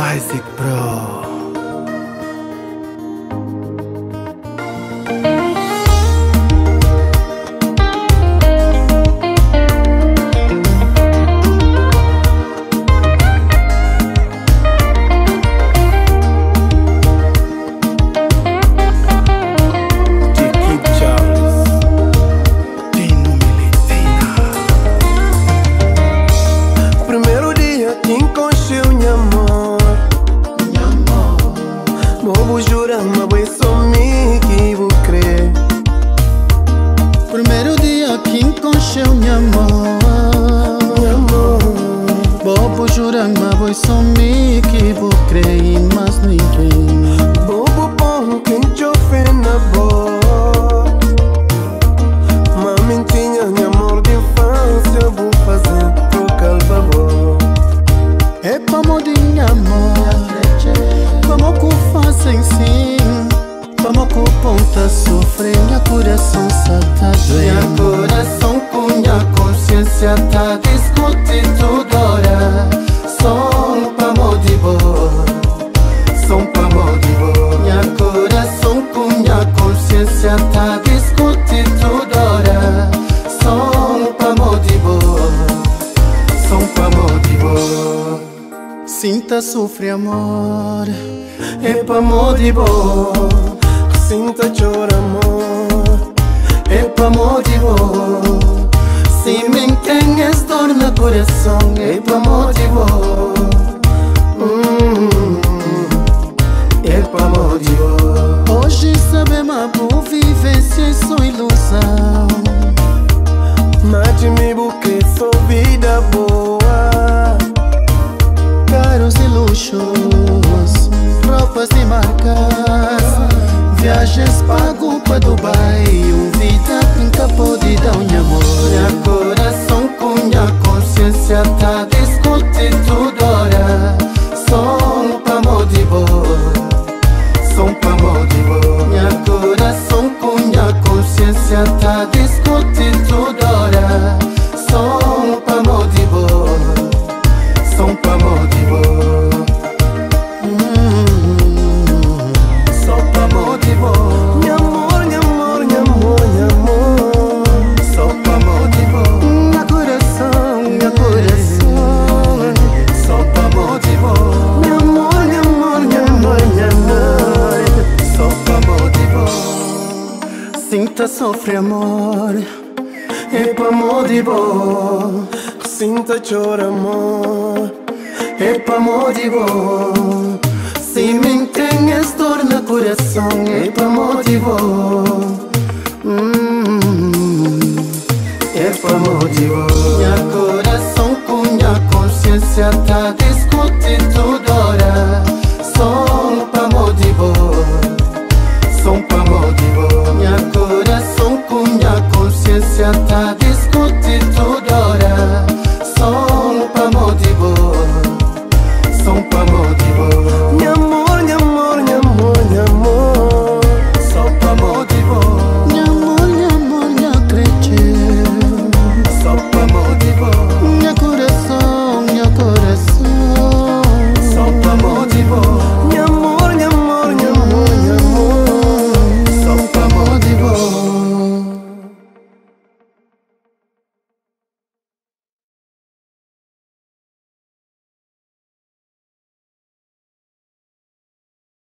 Music Pro. Bobo jurando, mas vou sumir que vou crer mas ninguém Bobo bom, quem te ofende na boa. Mami tinha meu amor de infância, vou fazer trocar o favor. É pra modinha amor Vamos que fazem sim Vamos o ponta sofrer Minha coração só tá Minha doendo coração com minha consciência tá discutindo Sinta sofrer amor. É pra modibo Sinta chora amor. É pra modibo Se me entranhas dor coração. É pra modibo Hum, luxos, roupas de marcas Viagens pago pra Dubai. Um vida nunca pode dar um amor. Minha coração com minha consciência tá discutindo hora Som pra modibo Som pra modibo Minha coração com minha consciência tá discutindo hora Som sinta sofre amor. E pa mo di bo Que sinta chora amor. E pa mo di bo Se me entenhas dor no coração. E pa mo di bo hum, É pa mo bo coração com a consciência tá écouter tout